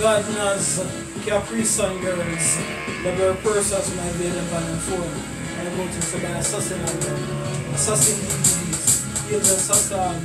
God knows Capri Sun girls. The very persons my baby on the phone. And I go to say by Assassin album. Assassin DVDs. Agent Sasco album.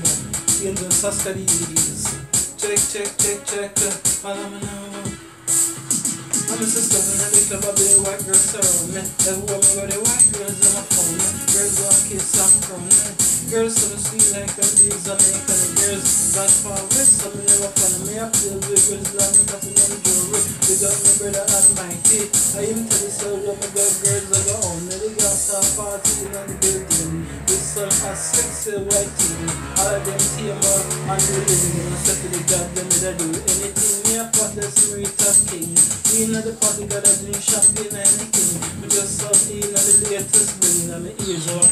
Agent Sasco DVDs. Check, check, check, check. Phenomenal. I'm a sister when I live up the white girls around me. Every woman got the white girls on my phone. Girls kiss and crown Girls so sweet like a bees and make and girls got far with some never fun me up the big girls long but in the jewelry. We got my brother almighty. I am tell you so what my girl girls are go on. The girls are party in the building. With some a sexy white team. All of them team up and the living. I said to the God them that do anything. Me a pot the spirit of king. Me in the party got a drink champagne and the king. We just saw in the latest bling. And the ears of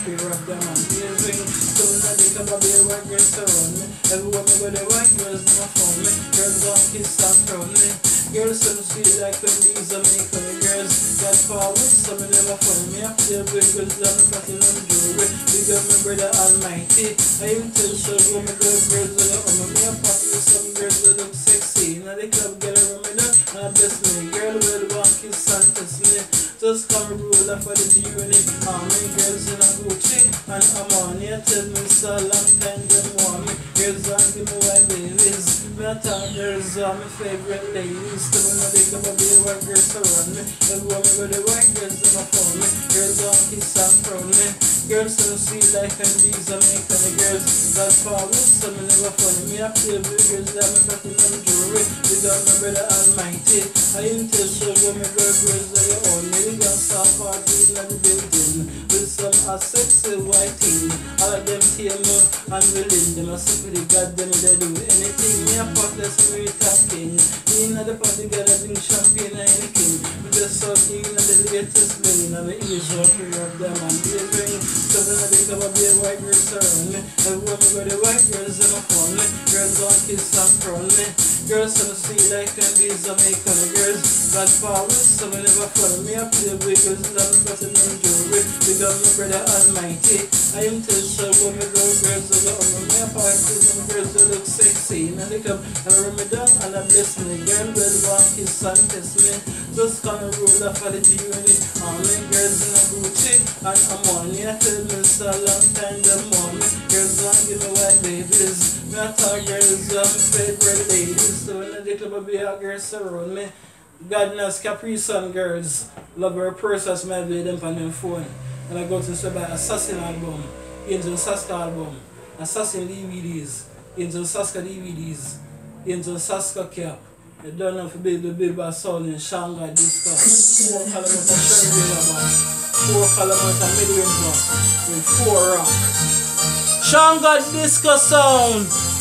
I think about the white girls me, everyone me got the white girls in my phone me. Girls want kiss and me. Girls so sweet like when these are me coming. Girls got forward, some of them are funny. Me up there big girls down the platinum jewelry. Big up my brother almighty. I even tell so when my girl girls are on me. Just come rule up for the G-Unit Army Girls in a Gucci and I'm on here Tell me so long time them want me Girls want give me white babies Me a tell girls are my favorite ladies. Come on, they come up here white girls around me Everyone me got the white girls in my phone me Girls want kiss and crown me Girls so sweet like and are making the girls That forward so me never funny Me a play with girls that me platinum jewelry We got my brother almighty I ain't tell sure when me girl girls are your own me we got some party in the building with some a sexy white team. All of them team and willing them a super God them they do anything. Me a pot the spirit of king. Me in the party got a drink champagne and the king. We just saw king in the latest bling and the ears of everyone me got the white girls in phone me. Girls want kiss and me. Girls so sweet like them bees Jamaican girls. God forward so me never follow me up the wiggles and I'm pressing on jewelry. We got my brother almighty. I am tell so when me go girls that go on my party, some girls that look sexy. And they come and run me down and I bless me. Girl will want kiss and kiss me. Just and roll up for the G-Unit. All my girls in a Gucci and I'm on here. Tell me so long babies. Me a talk girls my favorite ladies. So when I the club I be a girls around me. God knows Capri Sun girls love her process my play them on their phone. And I go to say by Assassin album, Agent Sasco album, Assassin DVDs, Agent Sasco DVDs, Agent Sasco cap. You don't know if baby baby sound in Shanga disco. Four kilometers of box. Four kilometers of box. With four rock. Shanga disco sound.